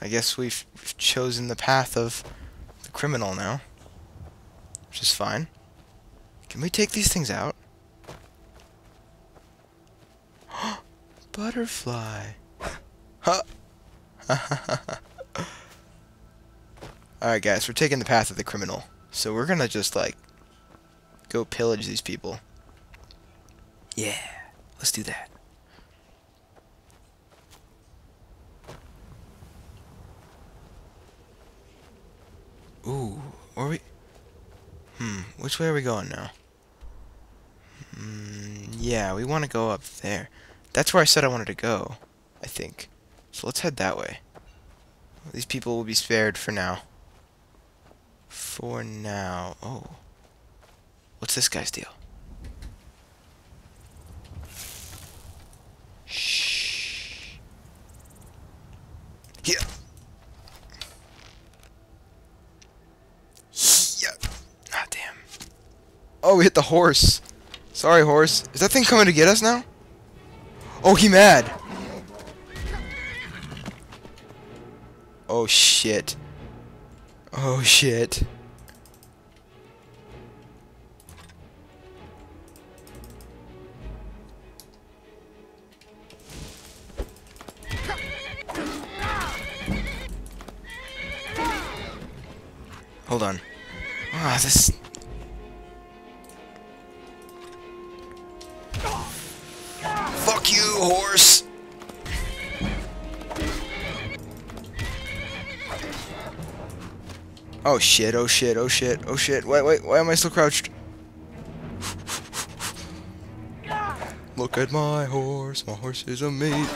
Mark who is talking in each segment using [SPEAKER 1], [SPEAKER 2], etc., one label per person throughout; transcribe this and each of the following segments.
[SPEAKER 1] I guess we've, we've chosen the path of the criminal now. Which is fine. Can we take these things out? Butterfly. Huh. Alright guys, we're taking the path of the criminal. So we're gonna just like go pillage these people. Yeah, let's do that. Ooh, are we? Hmm, which way are we going now? Hmm, yeah, we want to go up there. That's where I said I wanted to go, I think. So let's head that way. These people will be spared for now. For now. Oh. What's this guy's deal? Yeah. Yeah. Ah, damn. Oh, we hit the horse. Sorry, horse. Is that thing coming to get us now? Oh, he mad. Oh, shit. Oh, shit. Hold on. Ah, this... Oh shit, oh shit, oh shit, oh shit. Wait, wait, why am I still crouched? Look at my horse, my horse is a meat.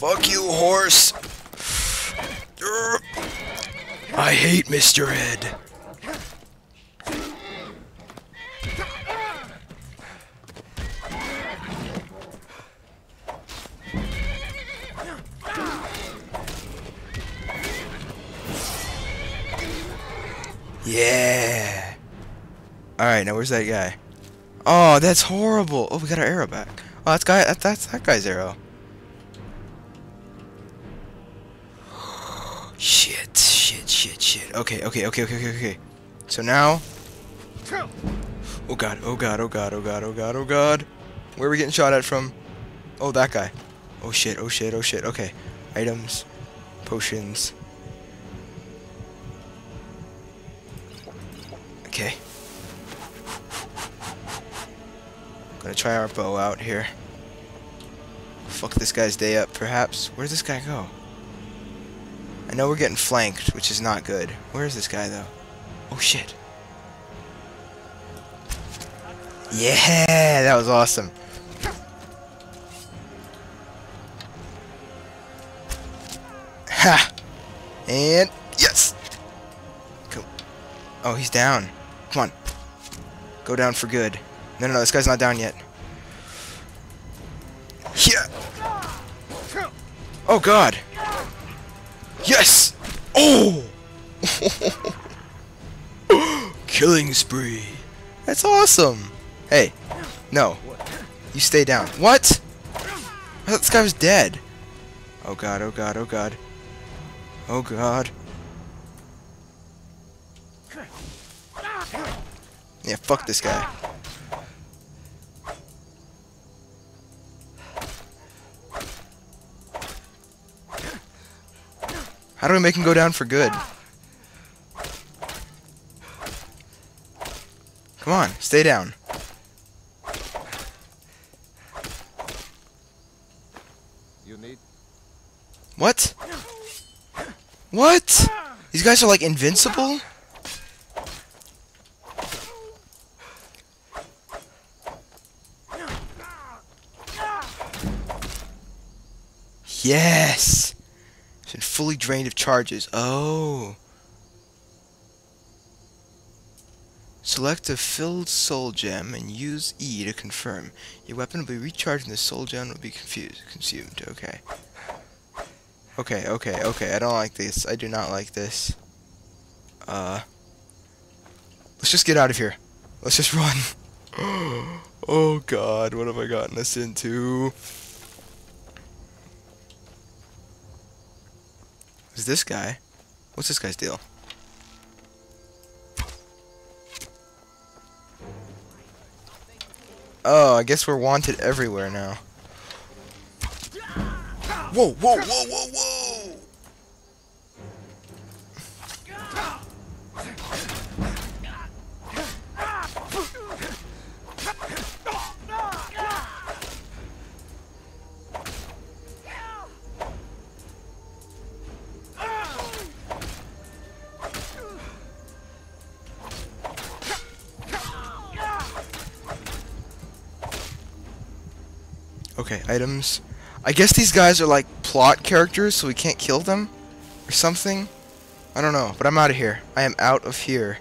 [SPEAKER 1] Fuck you, horse! I hate Mr. Ed. Yeah. Alright, now where's that guy? Oh, that's horrible. Oh, we got our arrow back. Oh, that's guy. That, that's that guy's arrow. shit, shit, shit, shit. Okay, okay, okay, okay, okay, okay. So now. Oh god, oh god, oh god, oh god, oh god, oh god. Where are we getting shot at from? Oh, that guy. Oh shit, oh shit, oh shit. Okay. Items. Potions. Gonna try our bow out here. Fuck this guy's day up, perhaps. Where'd this guy go? I know we're getting flanked, which is not good. Where is this guy, though? Oh, shit. Yeah, that was awesome. Ha! And, yes! Cool. Oh, he's down. Come on. Go down for good. No, no, no, this guy's not down yet. Yeah! Oh, God! Yes! Oh! Killing spree. That's awesome. Hey, no. You stay down. What? I thought this guy was dead. Oh god, oh god, oh god. Oh god. Yeah, fuck this guy. How do we make him go down for good? Come on, stay down.
[SPEAKER 2] You need
[SPEAKER 1] What? What? These guys are like invincible? Yes! Fully drained of charges. Oh. Select a filled soul gem and use E to confirm. Your weapon will be recharged and the soul gem will be confused, consumed. Okay. Okay, okay, okay. I don't like this. I do not like this. Uh. Let's just get out of here. Let's just run. oh god, what have I gotten us into? Is this guy. What's this guy's deal? Oh, I guess we're wanted everywhere now. Whoa, whoa, whoa, whoa, whoa! Okay, items. I guess these guys are like plot characters, so we can't kill them? Or something? I don't know, but I'm out of here. I am out of here.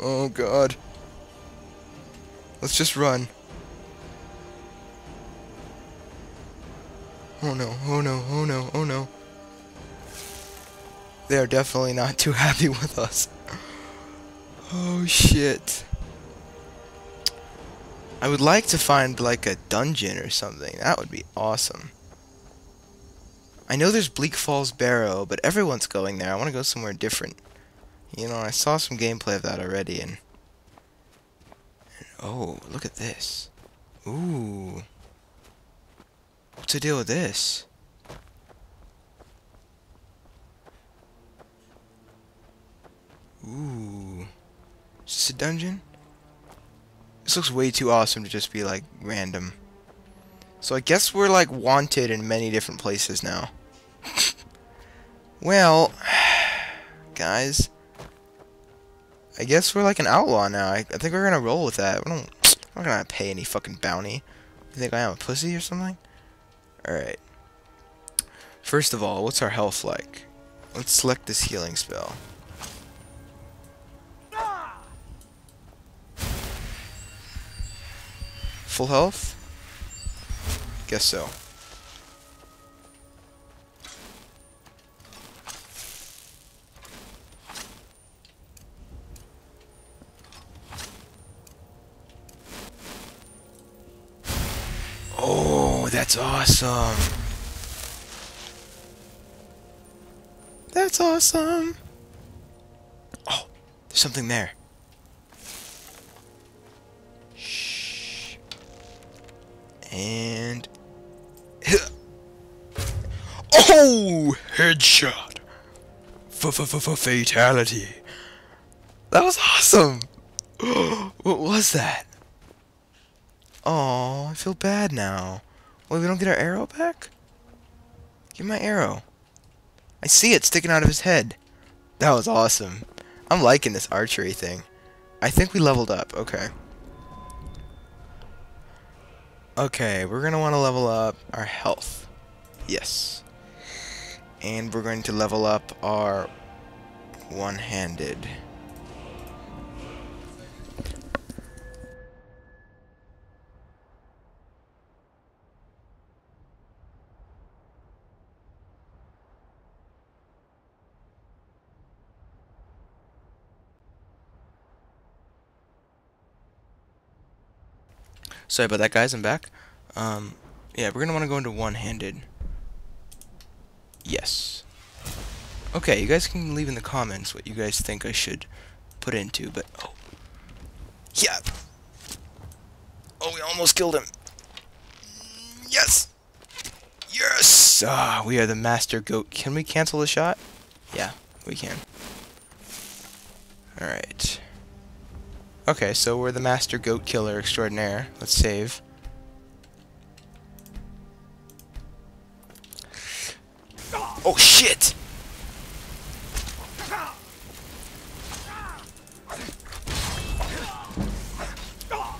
[SPEAKER 1] Oh god. Let's just run. Oh no, oh no, oh no, oh no. They are definitely not too happy with us. Oh shit. I would like to find like a dungeon or something. That would be awesome. I know there's Bleak Falls Barrow, but everyone's going there. I want to go somewhere different. You know, I saw some gameplay of that already, and, and oh, look at this. Ooh. What's the deal with this? Ooh. Is this a dungeon? This looks way too awesome to just be like random. So I guess we're like wanted in many different places now. well, guys, I guess we're like an outlaw now. I, I think we're gonna roll with that. We don't. I'm not gonna pay any fucking bounty. You think I am a pussy or something? All right. First of all, what's our health like? Let's select this healing spell. Full health? Guess so. Oh, that's awesome. That's awesome. Oh, there's something there. And oh, headshot. F -f -f Fatality. That was awesome. what was that? Oh, I feel bad now. Wait, we don't get our arrow back? Give my arrow. I see it sticking out of his head. That was awesome. I'm liking this archery thing. I think we leveled up. Okay. Okay, we're going to want to level up our health. Yes. And we're going to level up our one-handed. Sorry about that, guys. I'm back. Um, yeah, we're going to want to go into one-handed. Yes. Okay, you guys can leave in the comments what you guys think I should put into, but... Oh. Yeah! Oh, we almost killed him. Yes! Yes! Ah, we are the master goat. Can we cancel the shot? Yeah, we can. Alright. Okay, so we're the master goat killer extraordinaire. Let's save. Oh shit!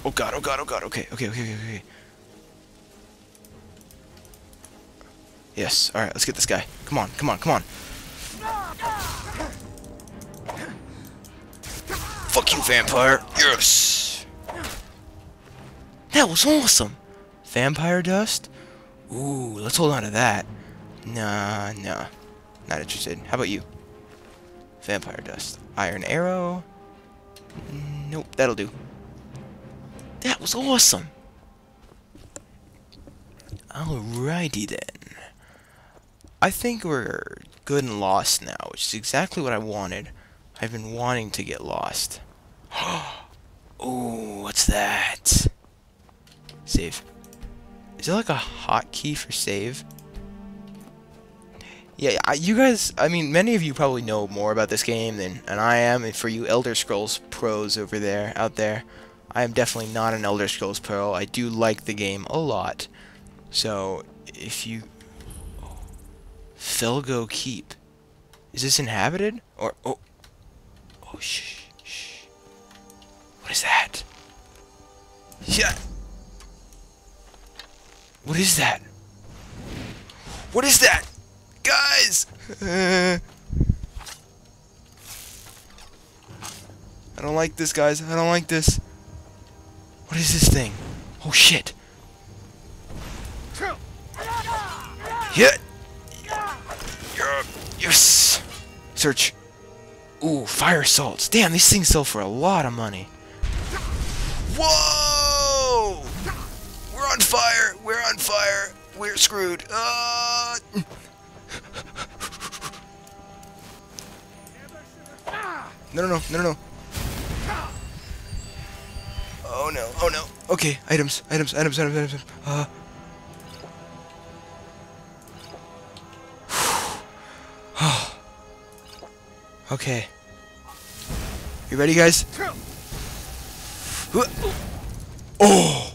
[SPEAKER 1] Oh god, oh god, oh god, okay, okay, okay, okay, okay. Yes, alright, let's get this guy. Come on, come on, come on. Fuck you, vampire. Yes. That was awesome. Vampire dust? Ooh, let's hold on to that. Nah, nah. Not interested. How about you? Vampire dust. Iron arrow? Nope, that'll do. That was awesome. Alrighty then. I think we're good and lost now, which is exactly what I wanted. I've been wanting to get lost. Ooh, that? Save. Is there like a hotkey for save? Yeah, I, you guys, I mean, many of you probably know more about this game than, than I am. And for you Elder Scrolls pros over there, out there, I am definitely not an Elder Scrolls pro. I do like the game a lot. So, if you... Fellglow Keep. Is this inhabited? Or, oh... Oh, shh, shh. What is that? Yeah. What is that? What is that? Guys! I don't like this, guys. I don't like this. What is this thing? Oh, shit. Hit! Yes! Search. Ooh, fire salts. Damn, these things sell for a lot of money. Whoa! On fire! We're screwed. Uh... No, no, no, no, no. Oh no, oh no. Okay, items, items, items, items, items. Uh. okay. You ready, guys? Oh!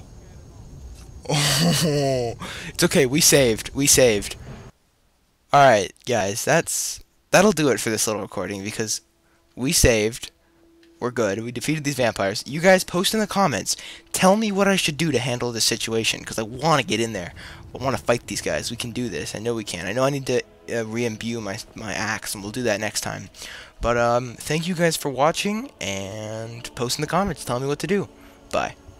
[SPEAKER 1] It's okay, we saved. We saved. Alright, guys, that's... That'll do it for this little recording, because we saved. We're good. We defeated these vampires. You guys post in the comments. Tell me what I should do to handle this situation, because I want to get in there. I want to fight these guys. We can do this. I know we can. I know I need to uh, re-imbue my, my axe, and we'll do that next time. But, um, thank you guys for watching, and post in the comments. Tell me what to do. Bye.